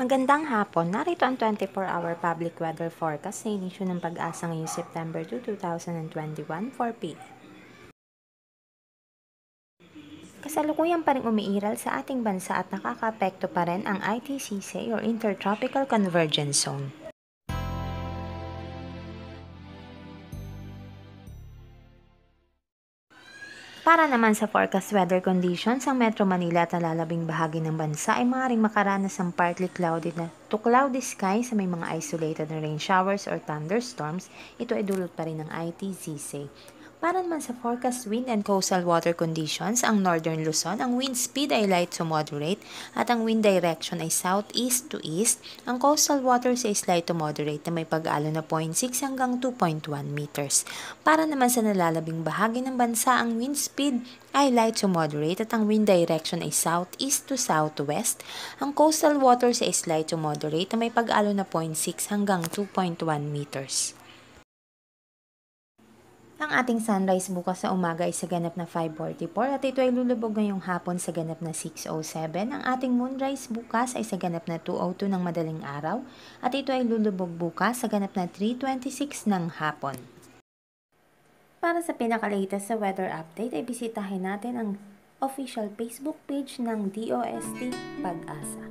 Magandang hapon. Narito ang 24-hour public weather forecast sa inisyo ng pag-asa ngayong September 2, 2021, 4 p.m. Kasalukuyan pa rin umiiral sa ating bansa at nakakapekto pa rin ang ITCC or Intertropical Convergence Zone. Para naman sa forecast weather conditions, ang Metro Manila at nalalabing bahagi ng bansa ay maaaring makaranas ng partly cloudy na to cloudy sky sa may mga isolated na rain showers or thunderstorms. Ito ay dulot pa rin ng ITCC. Para naman sa forecast wind and coastal water conditions, ang northern Luzon, ang wind speed ay light to moderate at ang wind direction ay southeast to east. Ang coastal waters ay slight to moderate na may pag-alo na 0.6 hanggang 2.1 meters. Para naman sa nalalabing bahagi ng bansa, ang wind speed ay light to moderate at ang wind direction ay southeast to southwest. Ang coastal waters ay slight to moderate na may pag-alo na 0.6 hanggang 2.1 meters. Ang ating sunrise bukas sa umaga ay sa ganap na 5.44 at ito ay lulubog ngayong hapon sa ganap na 6.07. Ang ating moonrise bukas ay sa ganap na 2.02 ng madaling araw at ito ay lulubog bukas sa ganap na 3.26 ng hapon. Para sa pinakalatest sa weather update ay bisitahin natin ang official Facebook page ng DOST Pag-asa.